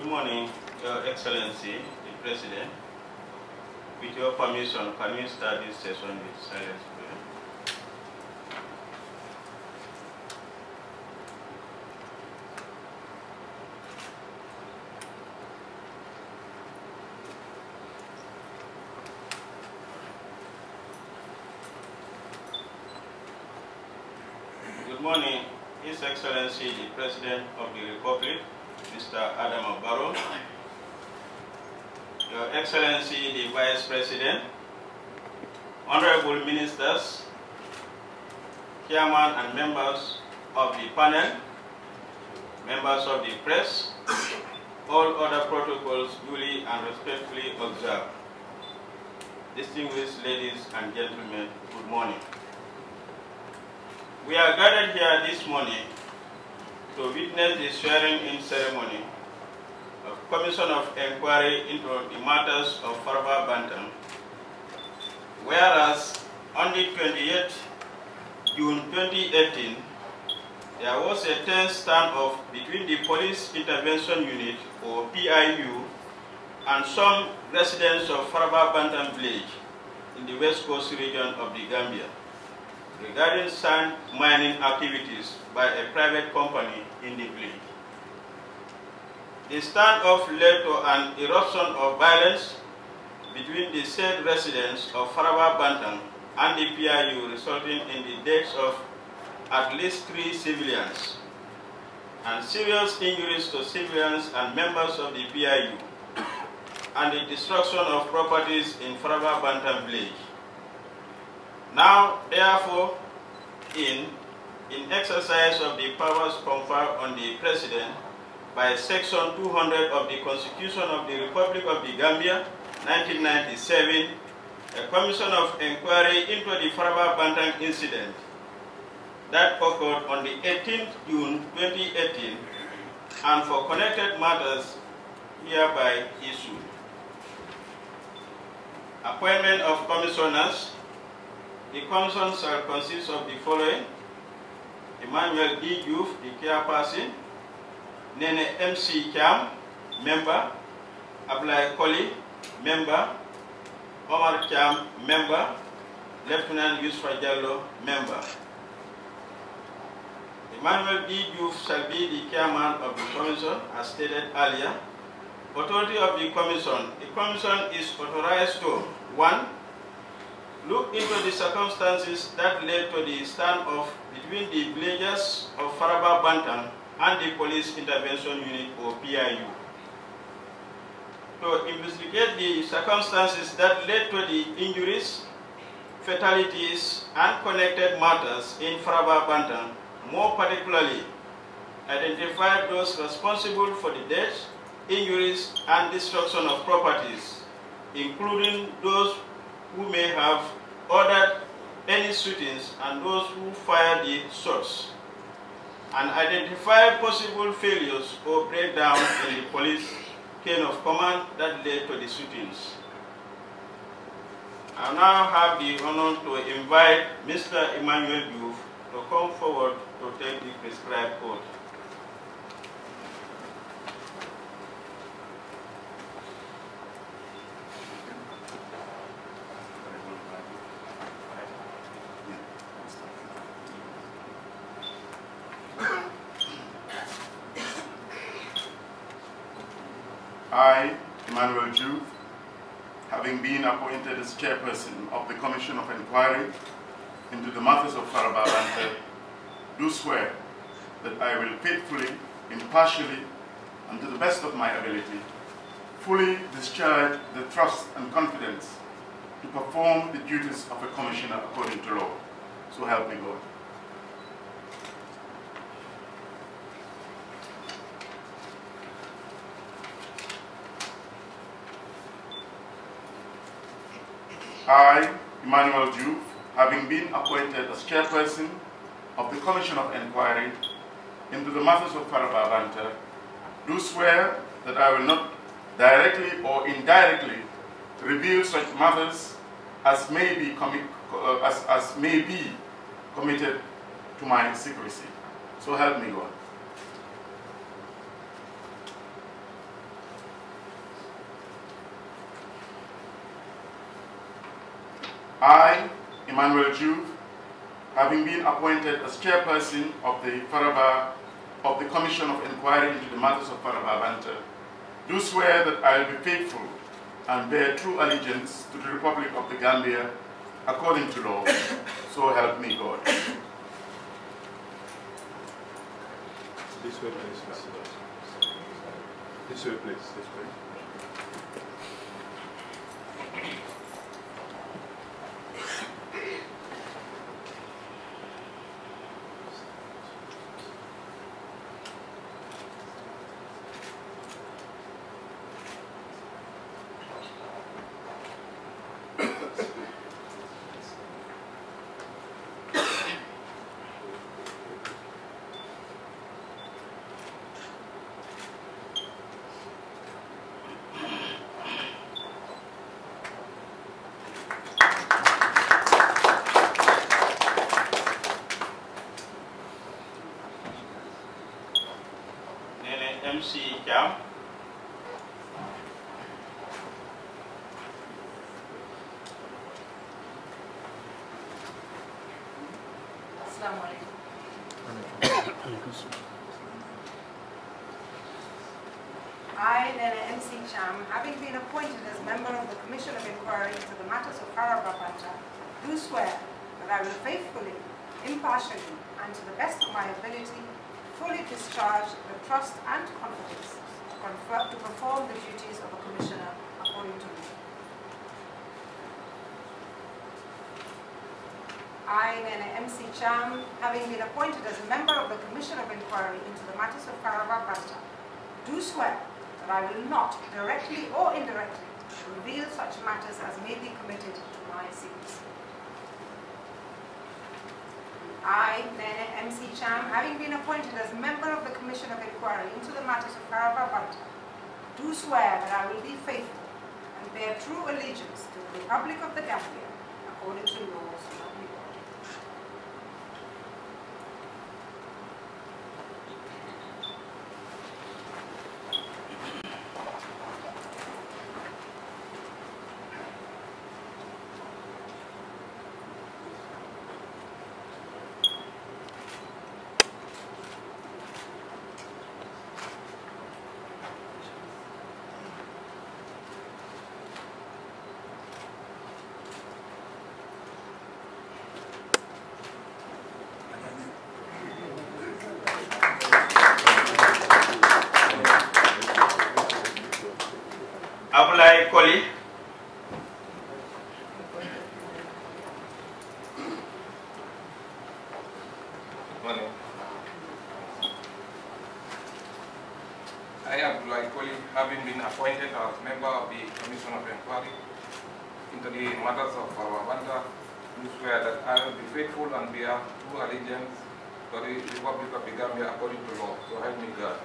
Good morning, Your Excellency, the President. With your permission, can we start this session with silence prayer? Good morning, His Excellency, the President of the Republic, Mr. Adam Barrow. Your Excellency, the Vice President, Honorable Ministers, Chairman and members of the panel, members of the press, all other protocols duly and respectfully observed. Distinguished ladies and gentlemen, good morning. We are gathered here this morning to witness the swearing-in ceremony of Commission of Inquiry into the matters of Faraba Banta, whereas on the 28th June 2018, there was a tense standoff between the Police Intervention Unit, or PIU, and some residents of Faraba Banta village in the West Coast region of the Gambia regarding sand mining activities by a private company in the village. The standoff led to an eruption of violence between the said residents of Faraba Banta and the PIU resulting in the deaths of at least three civilians and serious injuries to civilians and members of the PIU and the destruction of properties in Faraba Banta village. Now, therefore, in, in exercise of the powers conferred on the President by Section 200 of the Constitution of the Republic of the Gambia, 1997, a commission of inquiry into the Faraba Banta incident that occurred on the 18th June 2018 and for connected matters hereby issued. Appointment of commissioners the commission shall consist of the following. Emmanuel D. Joof, the chairperson. Nene M.C. Cham, member. Ablai Koli, member. Omar Cham, member. Lieutenant Yusuf Jallo, member. Emmanuel D. Joof shall be the chairman of the commission, as stated earlier. Authority of the commission. The commission is authorized to, one, look into the circumstances that led to the standoff between the villagers of Faraba Banta and the Police Intervention Unit or PIU. To investigate the circumstances that led to the injuries, fatalities, and connected matters in Faraba Banta, more particularly, identify those responsible for the deaths, injuries, and destruction of properties, including those who may have ordered any shootings and those who fired the shots, and identify possible failures or breakdowns in the police chain of command that led to the shootings. I now have the honor to invite Mr. Emmanuel Joof to come forward to take the prescribed oath. I, Emmanuel Joof, having been appointed as chairperson of the Commission of Inquiry into the matters of Faraba Banta, do swear that I will faithfully, impartially, and to the best of my ability, fully discharge the trust and confidence to perform the duties of a commissioner according to law. So help me God. I, Emmanuel Joof, having been appointed as chairperson of the Commission of Inquiry into the matters of Faraba Banta, do swear that I will not directly or indirectly reveal such matters as may be, uh, as, as may be committed to my secrecy. So help me God. I, Emmanuel Joof, having been appointed as chairperson of the Faraba of the Commission of Inquiry into the Matters of Faraba Banta, do swear that I will be faithful and bear true allegiance to the Republic of the Gambia according to law. So help me God. This way, please. This way, please. This way. Nene MC alaikum. I, Nene MC Cham, having been appointed as member of the Commission of Inquiry into the matters of Banta, do swear that I will faithfully, impartially, and to the best of my ability, fully discharge the trust and confidence to perform the duties of a commissioner according to law. I, Nene MC Cham, having been appointed as a member of the Commission of Inquiry into the matters of Faraba do swear that I will not, directly or indirectly, reveal such matters as may be committed to my secrecy. I, Nene MC Cham, having been appointed as member of the Commission of Inquiry into the matters of Faraba Banta, do swear that I will be faithful and bear true allegiance to the Republic of the Gambia according to laws of the God. Abulai Koli. Morning. I, Abdullah Koli, having been appointed as member of the Commission of Inquiry into the matters of our Banta, do swear that I will be faithful and bear true allegiance to the Republic of the Gambia according to law. So help me God.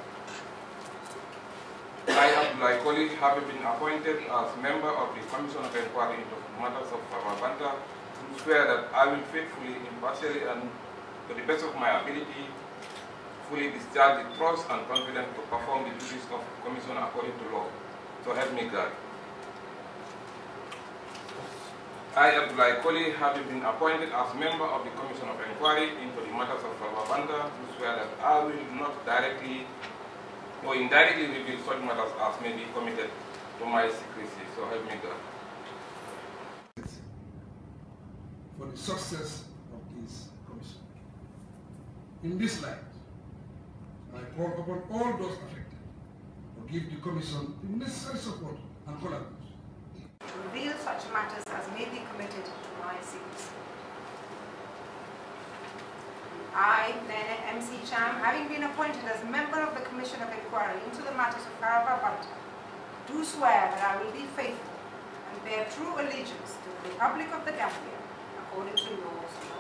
I, Abdullah Koli, have been appointed as member of the Commission of Inquiry into matters of Banta, do swear that I will faithfully, impartially, and to the best of my ability, fully discharge the trust and confidence to perform the duties of commission according to law. So help me God. I, Abdullah Koli, having been appointed as member of the Commission of Inquiry into the matters of Faraba Banta, do swear that I will not directly or indirectly reveal such matters as may be committed to my secrecy. So help me God. for the success of this commission. In this light, I call upon all those affected to give the commission the necessary support and collaboration. To reveal such matters as may be committed to my secrecy. I, Nene MC Cham, having been appointed as member of the Commission of Inquiry into the matters of Faraba Banta, do swear that I will be faithful and bear true allegiance to the Republic of the Gambia according to laws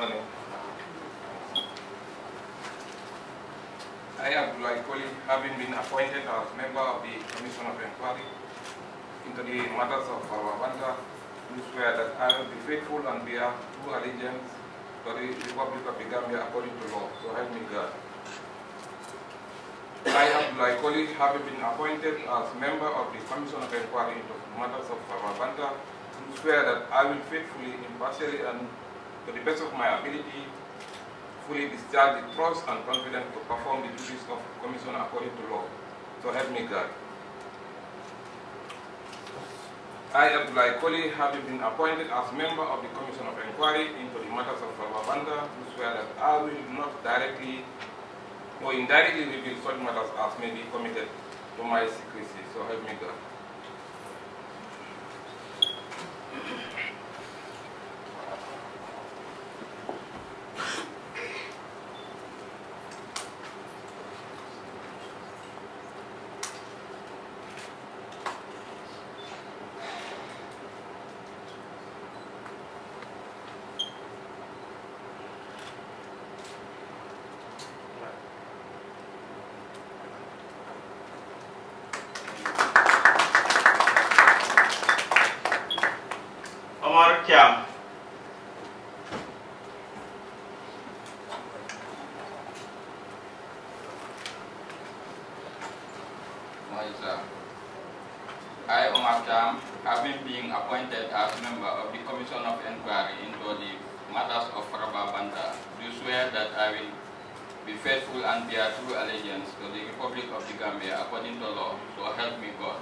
Morning. I, Abdullah Koli, having been appointed as member of the Commission of Inquiry into the matters of our Banta, do swear that I will be faithful and bear true allegiance to the Republic of the Gambia according to law. So help me God. I, Abdullah Koli, having been appointed as member of the Commission of Inquiry into matters of our Banta, do swear that I will faithfully, impartially, and to the best of my ability, fully discharge the trust and confidence to perform the duties of Commission according to law. So help me God. I, Abdullah Koli, having been appointed as member of the Commission of Inquiry into the matters of Banta, do swear that I will not directly or indirectly reveal such matters as may be committed to my secrecy. So help me God. Omar Cham. Maisa. I, Omar Cham, having been appointed as member of the Commission of Inquiry into the matters of Faraba Banta, do swear that I will be faithful and bear true allegiance to the Republic of the Gambia according to law, so help me God.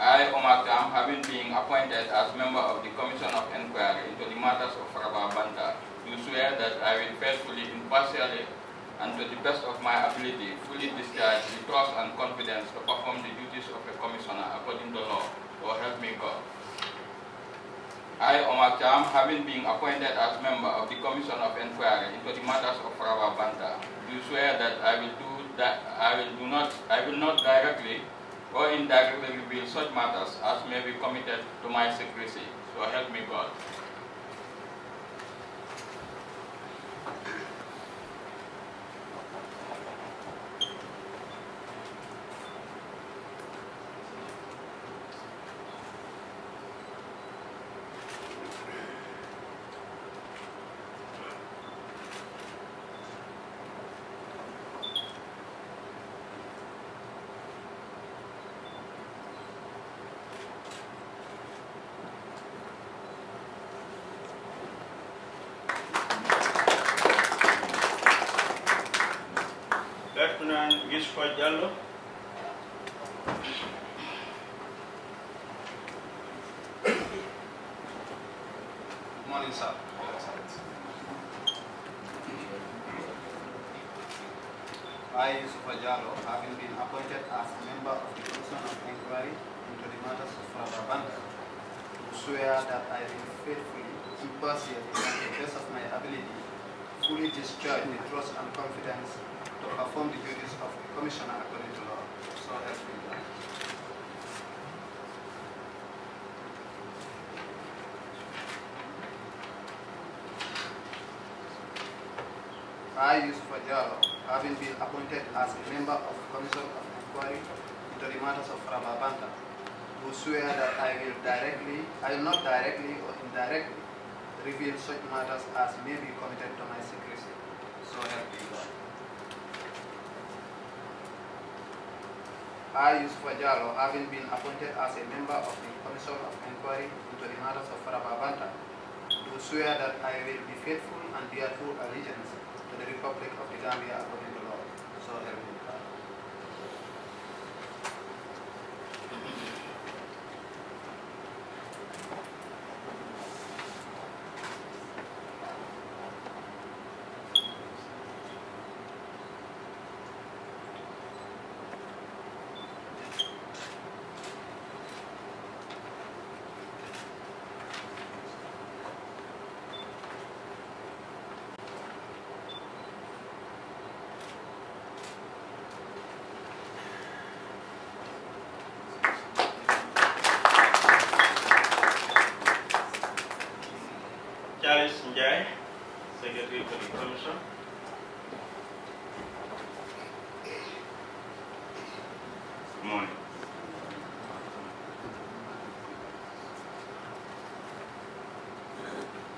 I, Omar Cham, having been appointed as member of the Commission of Inquiry into the matters of Faraba Banta, do swear that I will faithfully, impartially, and to the best of my ability, fully discharge the trust and confidence to perform the duties of a commissioner according to law. So help me God. I, Omar Cham, having been appointed as member of the Commission of Inquiry into the matters of Rawa Banta, do swear that I will do that I will do not I will not directly or indirectly reveal such matters as may be committed to my secrecy. So help me God. Lieutenant Gisco Diallo. Morning, sir. I, Yusuf having been appointed as a member of the Commission of Inquiry into the matters of Faraba Banta, do swear that I will faithfully, impartially, and to the best of my ability, fully discharge the trust and confidence perform the duties of the Commissioner according to law. So help me God. I, Yusuf Ajalo, having been appointed as a member of the Commission of Inquiry into the matters of Rababanta, do swear that I will directly, I will not directly or indirectly reveal such matters as may be committed to my secrecy. So help me God. I, Yusuf Ajalo, having been appointed as a member of the Commission of Inquiry into the matters of Faraba Banta, do swear that I will be faithful and bear true allegiance to the Republic of the Gambia according to law. So help me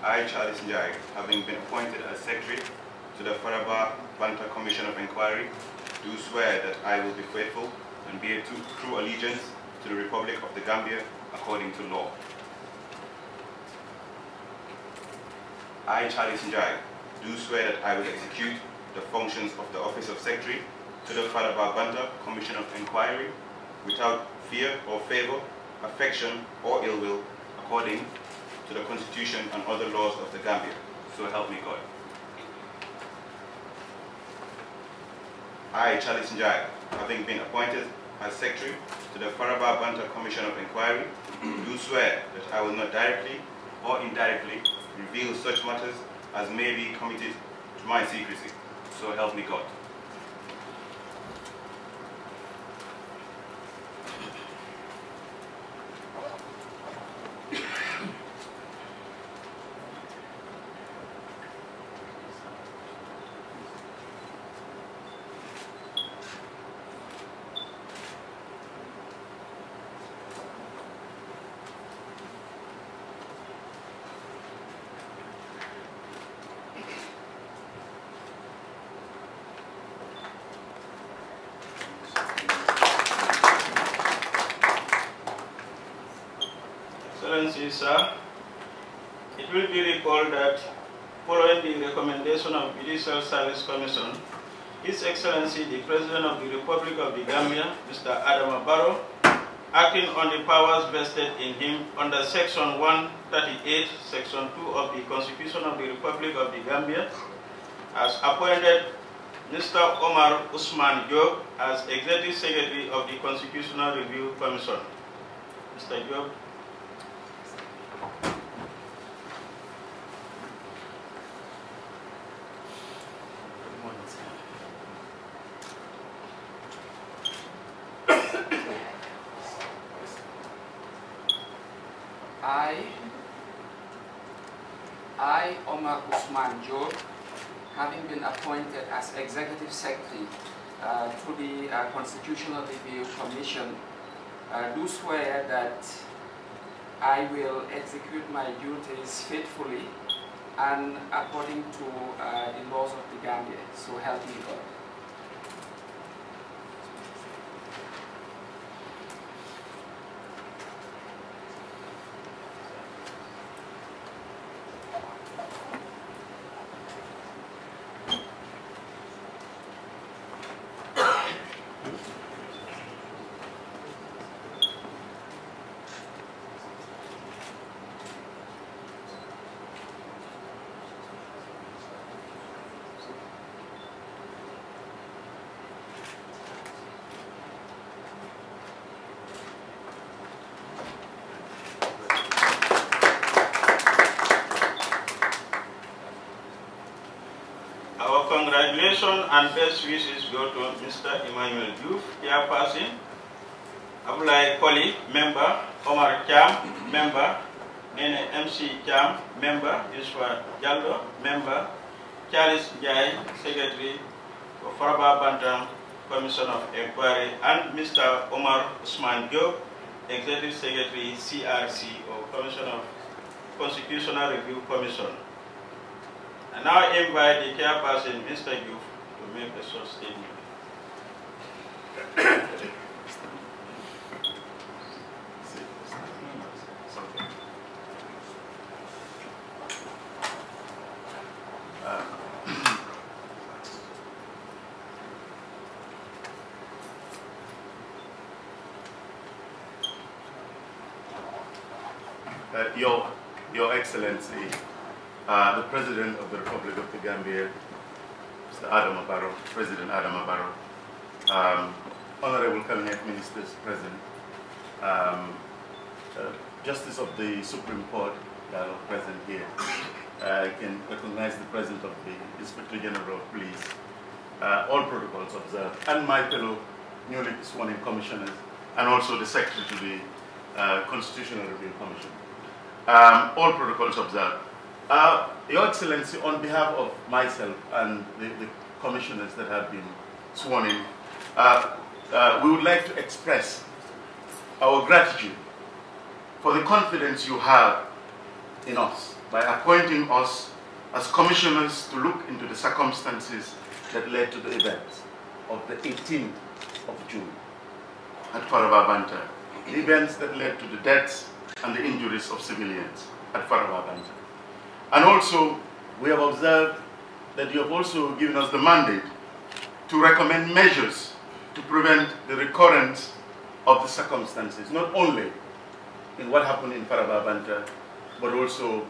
I, Charles Njai, having been appointed as Secretary to the Faraba Banta Commission of Inquiry, do swear that I will be faithful and bear true, allegiance to the Republic of the Gambia according to law. I, Charles Njai, do swear that I will execute the functions of the Office of Secretary to the Faraba Banta Commission of Inquiry without fear or favor, affection or ill will, according to the Constitution and other laws of the Gambia. So help me God. I, Charles Njai, having been appointed as Secretary to the Faraba Banta Commission of Inquiry, do swear that I will not directly or indirectly reveal such matters as may be committed to my secrecy. So help me God. Sir, it will be recalled that following the recommendation of the Judicial Service Commission, His Excellency the President of the Republic of the Gambia, Mr. Adama Barrow, acting on the powers vested in him under Section 138, Section 2 of the Constitution of the Republic of the Gambia, has appointed Mr. Omar Usman Job as Executive Secretary of the Constitutional Review Commission. Mr. Job. I, I, Omar Usman Job, having been appointed as Executive Secretary uh, to the uh, Constitutional Review Commission, uh, do swear that I will execute my duties faithfully and according to uh, the laws of the Gambia. So help me God. Our congratulations and best wishes go to Mr. Emmanuel Joof, chairperson, Abulai Koli, member, Omar Cham, member, Nene MC Cham, member, Yusuf Jallo, member, Charles Njai, secretary for Faraba Banta Commission of Inquiry, and Mr. Omar Usman Job, executive secretary, CRC, or Commission of Constitutional Review Commission. I now invite the chairperson, Mr. To Uh, Your, Your Excellency, uh, the President of the Republic of the Gambia, Mr. Adam Barrow, President Adam Barrow, um, Honorable Cabinet Ministers present, um, uh, Justice of the Supreme Court present here. I can recognize the presence of the Inspector General of Police, uh, all protocols observed, and my fellow newly sworn in commissioners, and also the Secretary to the uh, Constitutional Review Commission. Um, all protocols observed. Uh, Your Excellency, on behalf of myself and the, the commissioners that have been sworn in, uh, uh, we would like to express our gratitude for the confidence you have in us by appointing us as commissioners to look into the circumstances that led to the events of the 18th of June at Faraba Banta, the events that led to the deaths and the injuries of civilians at Faraba Banta. And also, we have observed that you have also given us the mandate to recommend measures to prevent the recurrence of the circumstances, not only in what happened in Faraba Banta, but also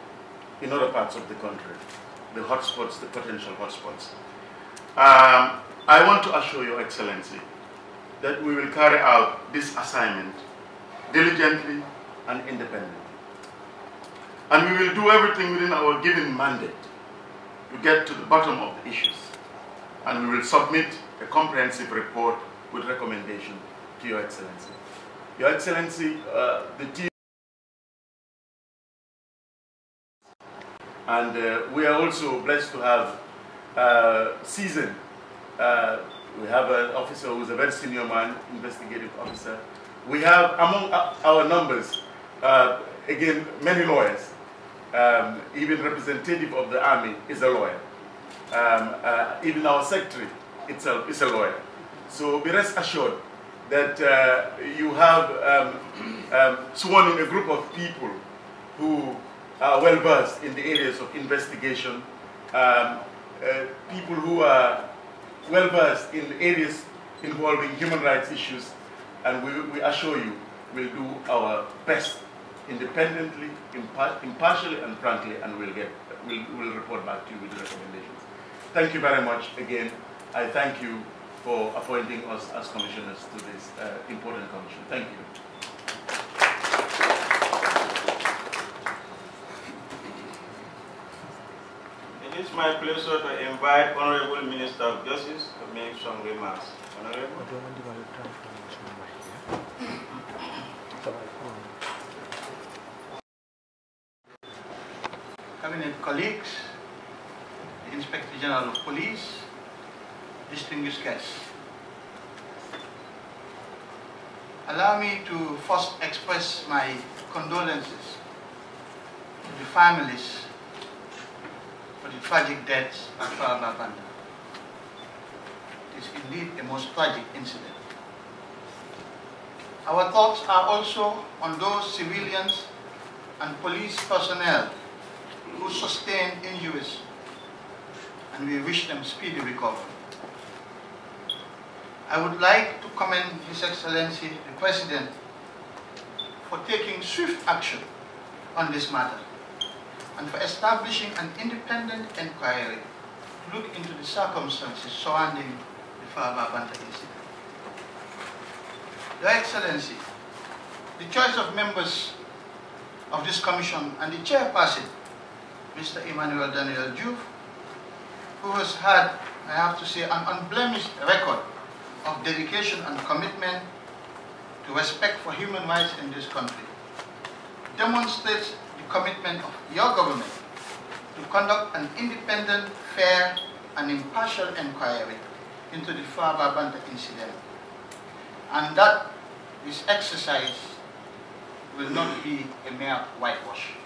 in other parts of the country, the hotspots, the potential hotspots. Um, I want to assure Your Excellency that we will carry out this assignment diligently and independently. And we will do everything within our given mandate to get to the bottom of the issues. And we will submit a comprehensive report with recommendation to Your Excellency. Your Excellency, uh, the team and uh, we are also blessed to have uh, seasoned. Uh, we have an officer who is a very senior man, investigative officer. We have among our numbers, uh, again, many lawyers. Um, even representative of the army is a lawyer. Um, uh, even our secretary itself is a lawyer. So be rest assured that uh, you have um, um, sworn in a group of people who are well versed in the areas of investigation, um, uh, people who are well versed in areas involving human rights issues, and we, we assure you we'll do our best independently, impar impartially, and frankly, and we'll get we'll, we'll report back to you with the recommendations. Thank you very much again. I thank you for appointing us as commissioners to this uh, important commission. Thank you. It is my pleasure to invite Honorable Minister of Justice to make some remarks. Honorable. Cabinet colleagues, the Inspector General of Police, distinguished guests. Allow me to first express my condolences to the families for the tragic deaths at Faraba Banta. It is indeed a most tragic incident. Our thoughts are also on those civilians and police personnel who sustained injuries, and we wish them speedy recovery. I would like to commend His Excellency the President for taking swift action on this matter and for establishing an independent inquiry to look into the circumstances surrounding the Faraba Banta incident. Your Excellency, the choice of members of this commission and the chairperson, Mr. Emmanuel Daniel Joof, who has had, I have to say, an unblemished record of dedication and commitment to respect for human rights in this country, demonstrates the commitment of your government to conduct an independent, fair, and impartial inquiry into the Faraba Banta incident, and that this exercise will not be a mere whitewash.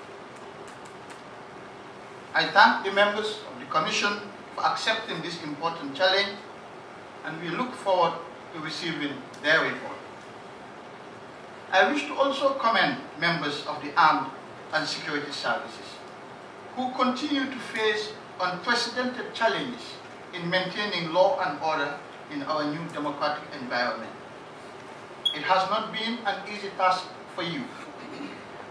I thank the members of the Commission for accepting this important challenge and we look forward to receiving their report. I wish to also commend members of the armed and security services who continue to face unprecedented challenges in maintaining law and order in our new democratic environment. It has not been an easy task for you,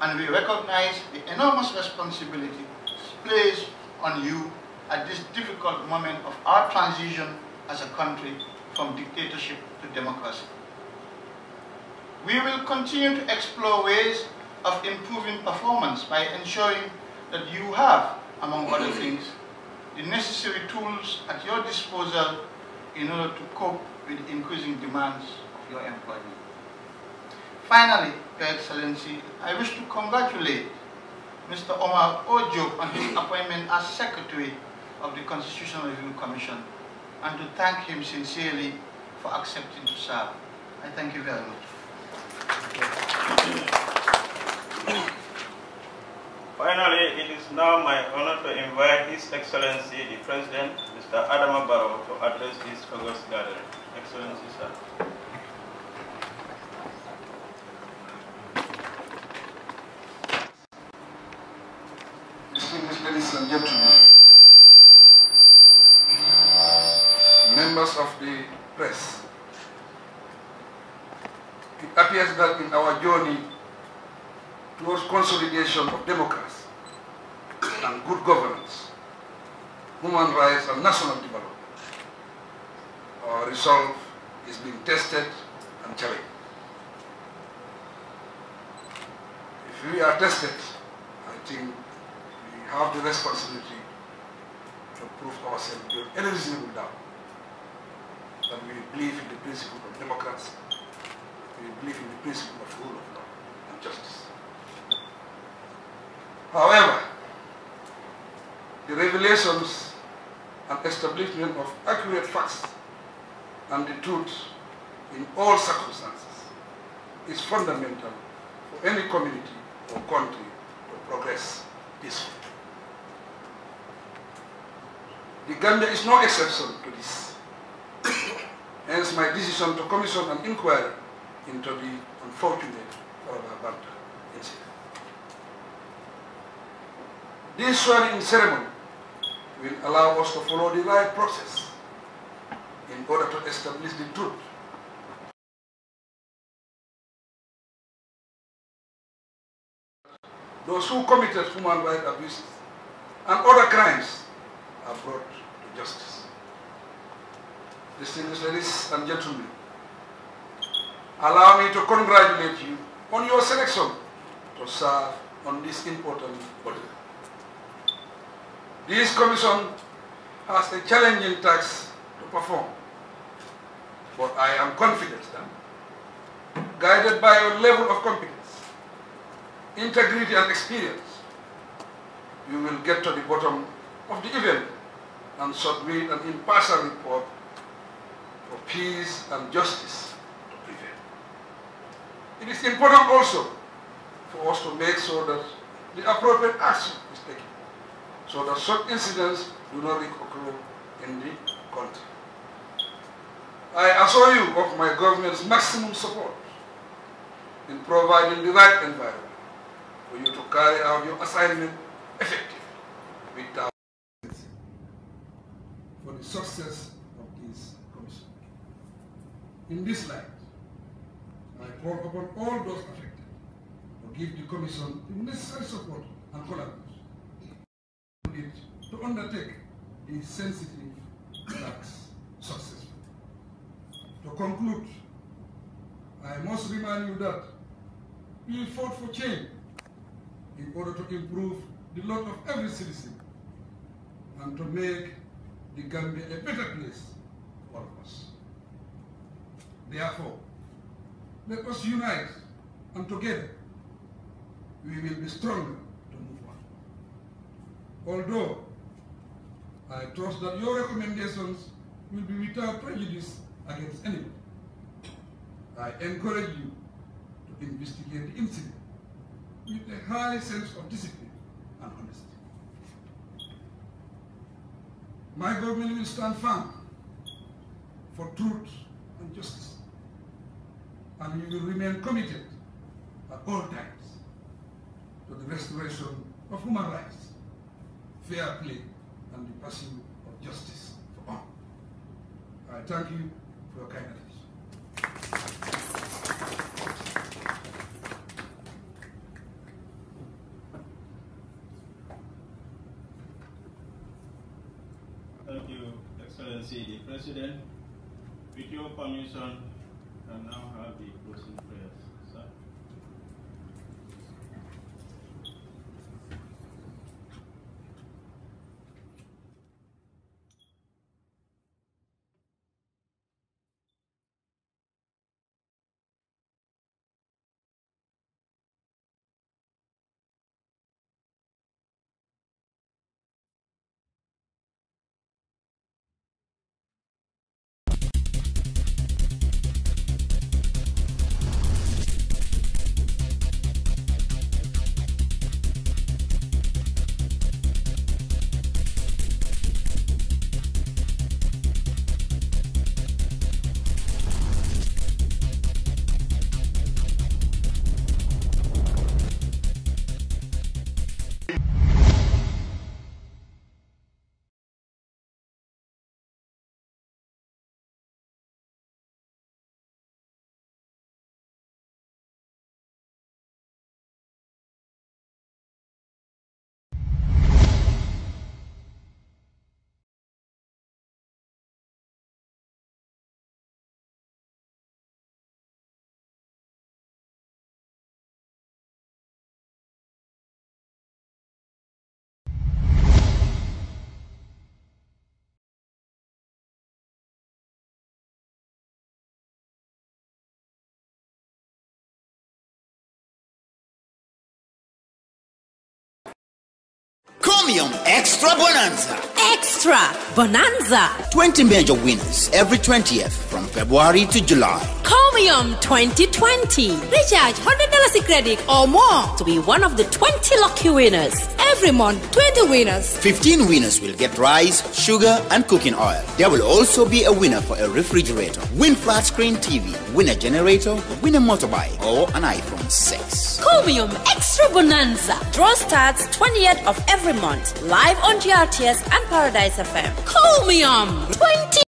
and we recognize the enormous responsibility placed on you at this difficult moment of our transition as a country from dictatorship to democracy. We will continue to explore ways of improving performance by ensuring that you have, among other mm-hmm. things, the necessary tools at your disposal in order to cope with increasing demands of your employment. Finally, Your Excellency, I wish to congratulate Mr. Omar Ojo on his appointment as Secretary of the Constitutional Review Commission and to thank him sincerely for accepting to serve. I thank you very much. Finally, it is now my honor to invite His Excellency the President, Mr. Adama Barrow, to address this August gathering. Excellency, sir. Distinguished ladies and gentlemen, members of the press, it appears that in our journey towards consolidation of democracy and good governance, human rights and national development, our resolve is being tested and challenged. If we are tested, I think we have the responsibility to prove ourselves beyond any reasonable doubt that we believe in the principle of democracy, we believe in the principle of rule of law and justice. However, the revelations and establishment of accurate facts and the truth in all circumstances is fundamental for any community or country to progress peacefully. The Gambia is no exception to this. Hence my decision to commission an inquiry into the unfortunate Faraba Banta incident. This swearing ceremony will allow us to follow the right process in order to establish the truth those who committed human rights abuses and other crimes are brought to justice. Distinguished ladies and gentlemen, allow me to congratulate you on your selection to serve on this important body. This commission has a challenging task to perform, but I am confident that, guided by your level of competence, integrity and experience, you will get to the bottom of the event and submit an impartial report for peace and justice to prevail. It is important also for us to make sure that the appropriate action is taken so that such incidents do not occur in the country. I assure you of my government's maximum support in providing the right environment for you to carry out your assignment effectively without for the success. In this light, I call upon all those affected to give the commission the necessary support and collaboration to undertake the sensitive tasks successfully. To conclude, I must remind you that we fought for change in order to improve the lot of every citizen and to make the Gambia a better place for all of us. Therefore, let us unite and together we will be stronger to move on. Although I trust that your recommendations will be without prejudice against anyone, I encourage you to investigate the incident with a high sense of discipline and honesty. My government will stand firm for truth and justice, and we will remain committed at all times to the restoration of human rights, fair play, and the pursuit of justice for all. I thank you for your kind attention. Thank you, Excellency the President. With your permission, now have the closing prayers. Extra Bonanza. Extra Bonanza. 20 major winners every 20th from February to July. Comium 2020. Recharge $100 credit or more to be one of the 20 lucky winners. Every month, 20 winners. 15 winners will get rice, sugar, and cooking oil. There will also be a winner for a refrigerator, win flat screen TV, win a generator, win a motorbike, or an iPhone 6. Comium Extra Bonanza. Draw starts 20th of every month. Live on GRTS and Paradise FM. Comium 20